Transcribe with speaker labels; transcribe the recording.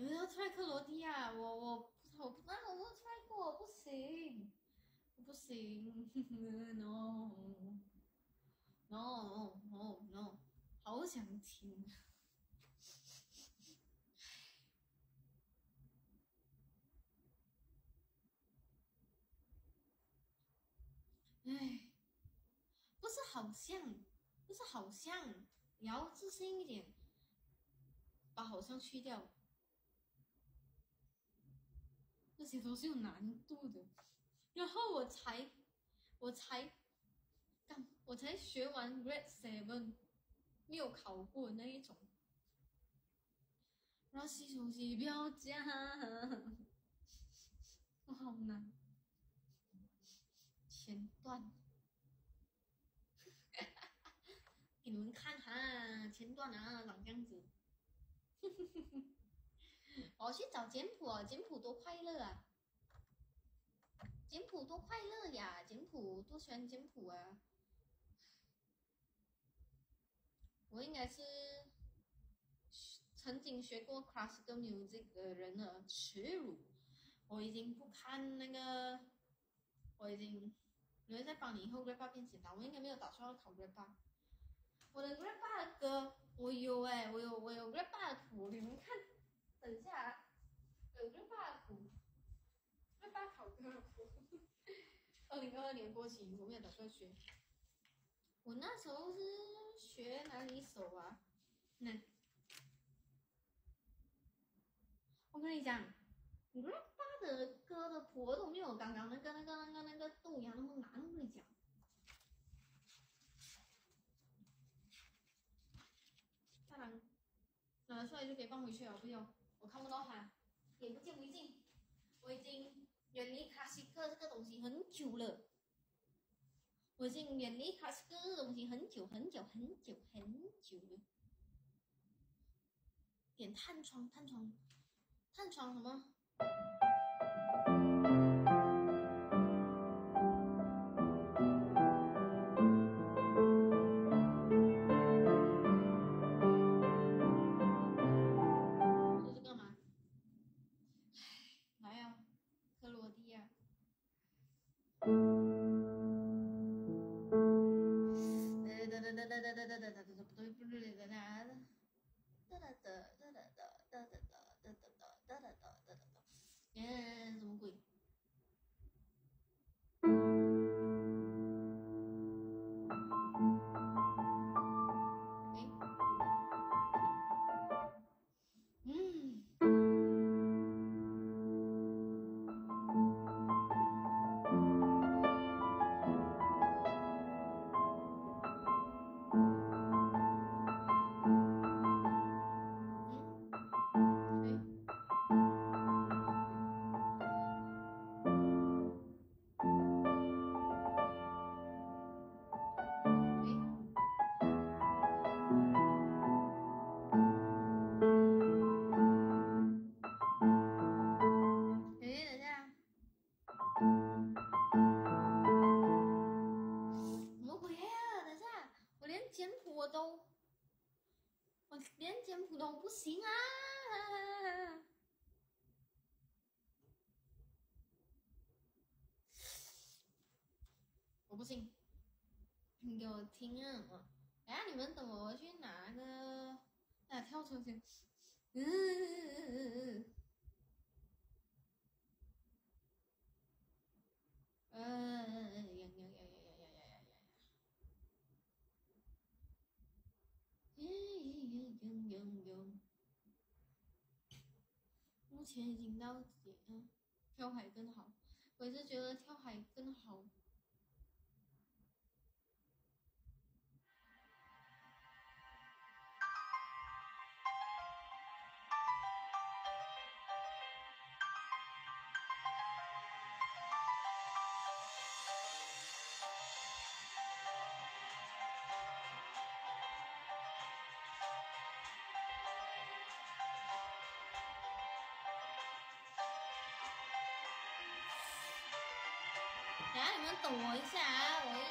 Speaker 1: 有没有 try 克罗地亚？我我我不那我没有 try 过，不行，不行，no no no no，好想听。哎，不是好像，不是好像，你要自信一点，把好像去掉。这些都是有难度的，然后我才，我才，刚我才学完 Grade Seven，没有考过那一种。然后洗手机不要讲，我好难。前段，给你们看哈，前段啊长这样子。我去找简谱啊，简谱多快乐啊！简谱多快乐呀，简谱多喜欢简谱啊！我应该是曾经学过 classical music 的人了，耻辱！我已经不看那个，我已经，因为在帮你以后 rap 变简单，我应该没有打算要考 rap。我的 rap 的歌我有哎，我有我有 rap 的图，你们看。等一下，有个大图，那大考歌谱，二零二二年过期，我没有打算学。我那时候是学哪里手啊？那，我跟你讲，你那大的歌的谱都没有刚刚那个那个那个那个豆芽那么难，我跟你讲。当然，拿出来就可以放回去了，不用。我看不到它，眼不见为净。我已经远离卡西克这个东西很久了，我已经远离卡西克这个东西很久很久很久很久了。点探窗，探窗，探窗什么？哒哒哒哒哒哒哒，不对不对的哒哒哒哒哒哒哒哒哒哒哒哒哒哒哒哒哒，耶，什么鬼？我都，我连简谱都不行啊！我不信，你给我听啊！我，哎，你们怎么去拿个？哎，跳出去！嗯嗯嗯嗯嗯。目前已经到点，跳海更好，我是觉得跳海更好。யார் இவன் தோய்ஸா ஒய்